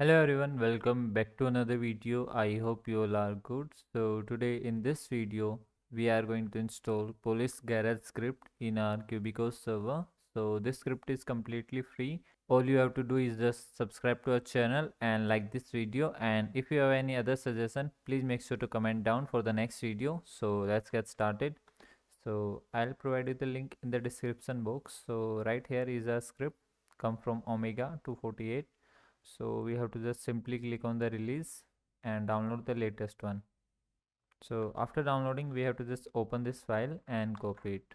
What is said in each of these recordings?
hello everyone. Welcome back to another video. I hope you all are good. So today in this video we are going to install police garage script in our QBCore server. So this script is completely free. All you have to do is just subscribe to our channel and like this video. And if you have any other suggestion please make sure to comment down for the next video. So let's get started. So i'll provide you the link in the description box. So right here is a script. Come from omega 248 so we have to just simply click on the release and download the latest one. So after downloading we have to just open this file and copy it.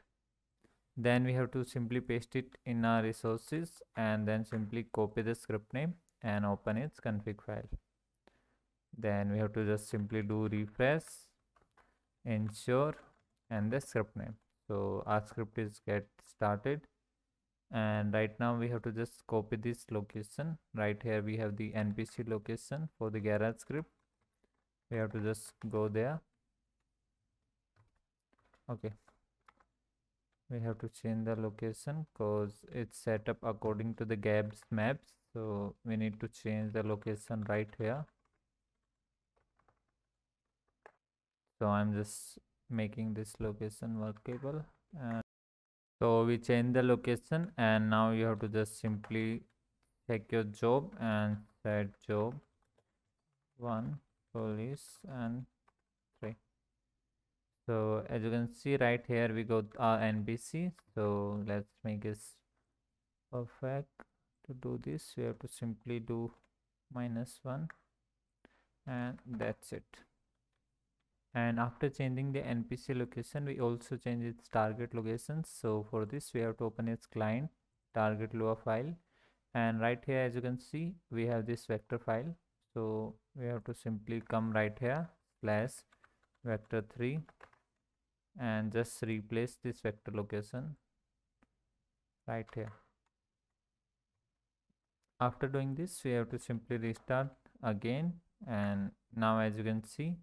Then we have to simply paste it in our resources and then simply copy the script name and open its config file. Then we have to just simply do refresh ensure and the script name. So our script is get started and right now we have to just copy this location. Right here we have the npc location for the garage script. We have to just go there. Okay. We have to change the location because it's set up according to the Gabz maps. So we need to change the location right here. So i'm just making this location workable and so we change the location and now you have to just simply check your job and set job. One police and three. So as you can see right here we got our uh, npc so let's make this perfect to do this. We have to simply do minus one and that's it and after changing the npc location we also change its target locations so for this we have to open its client target lua file. And right here as you can see we have this vector file. So we have to simply come right here slash vector 3 and just replace this vector location right here. After doing this we have to simply restart again. And now as you can see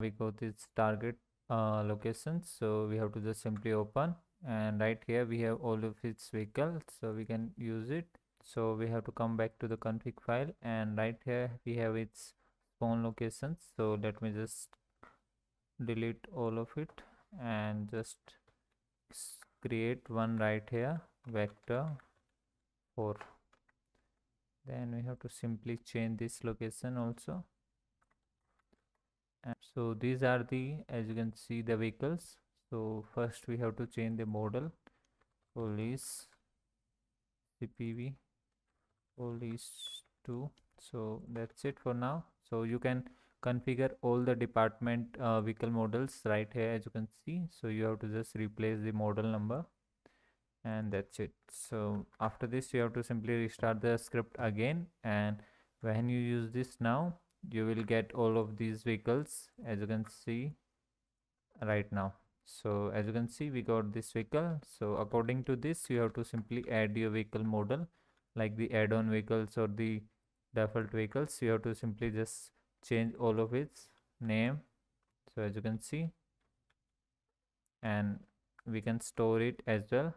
we got this target uh, location. So we have to just simply open and right here we have all of its vehicles so we can use it. So we have to come back to the config file and right here we have its spawn locations so let me just delete all of it and just create one right here vector 4 then we have to simply change this location also so these are the as you can see the vehicles. So first we have to change the model. Police cpv police 2 so that's it for now. So you can configure all the department uh, vehicle models right here as you can see. So you have to just replace the model number. And that's it. So after this you have to simply restart the script again. And when you use this now you will get all of these vehicles as you can see right now. So as you can see we got this vehicle. So according to this you have to simply add your vehicle model like the add-on vehicles or the default vehicles. You have to simply just change all of its name. So as you can see and we can store it as well.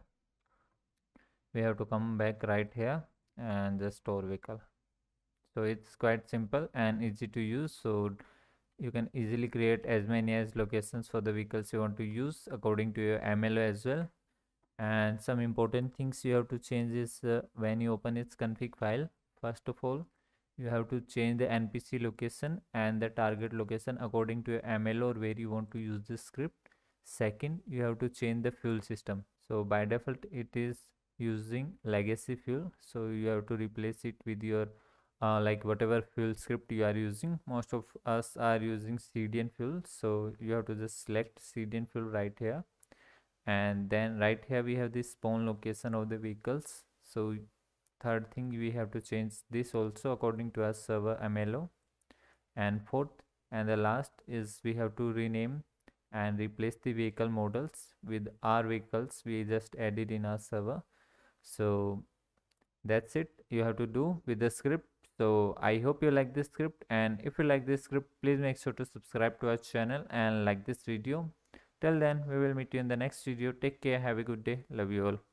We have to come back right here and just store vehicle so it's quite simple and easy to use. So you can easily create as many as locations for the vehicles you want to use according to your MLO as well. And some important things you have to change is uh, when you open its config file first of all you have to change the npc location and the target location according to your MLO where you want to use this script. Second you have to change the fuel system. So by default it is using legacy fuel. So you have to replace it with your uh, like whatever fuel script you are using most of us are using cdn fuel so you have to just select cdn fuel right here. And then right here we have the spawn location of the vehicles. So third thing we have to change this also according to our server mlo and fourth and the last is we have to rename and replace the vehicle models with our vehicles we just added in our server. So that's it you have to do with the script so i hope you like this script and if you like this script please make sure to subscribe to our channel and like this video. Till then we will meet you in the next video. Take care. Have a good day. Love you all